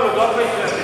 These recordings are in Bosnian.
Paulo, dois, três.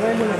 Bueno.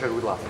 Schönen guten laugh.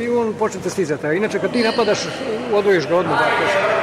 i on počne te stizati. A inače kad ti napadaš, odvojiš ga odmah. Tako.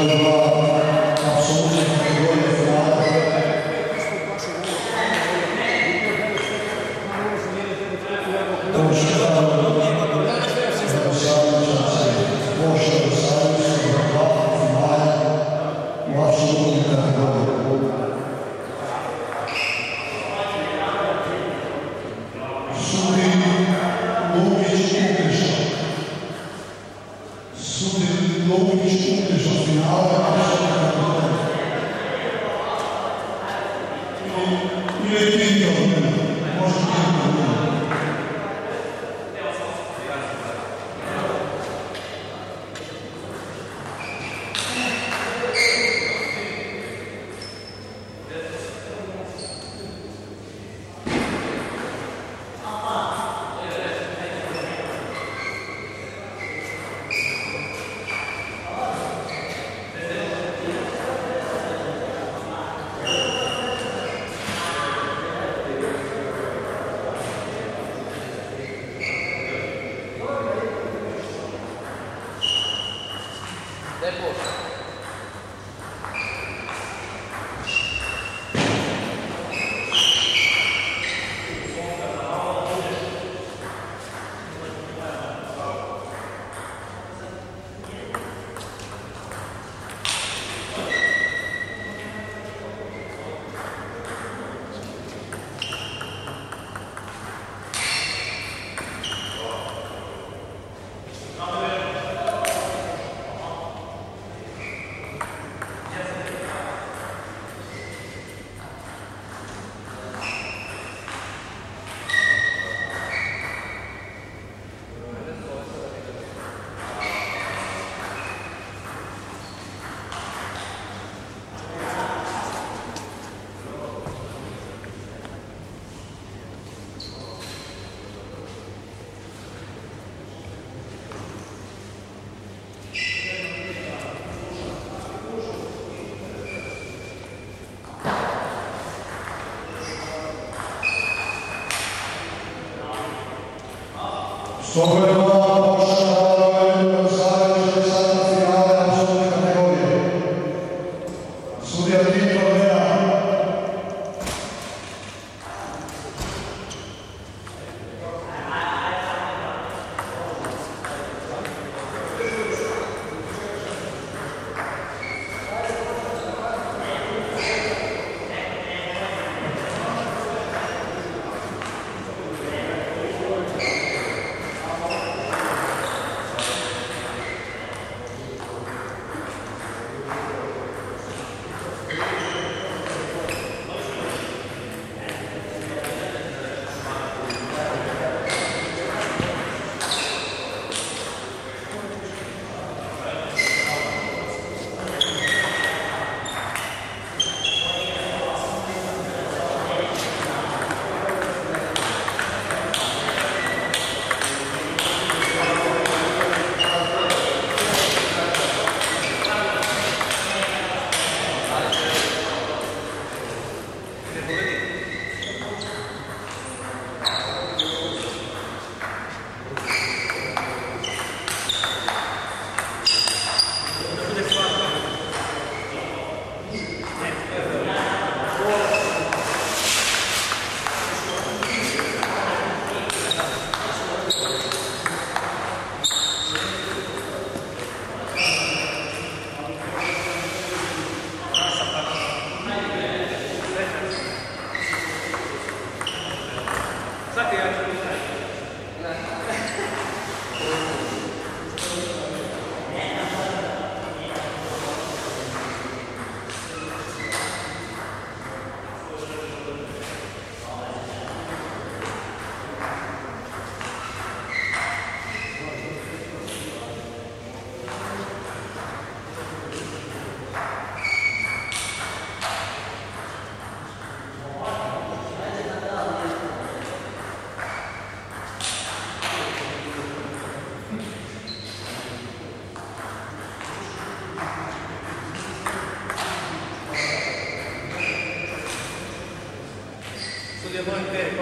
الله So levante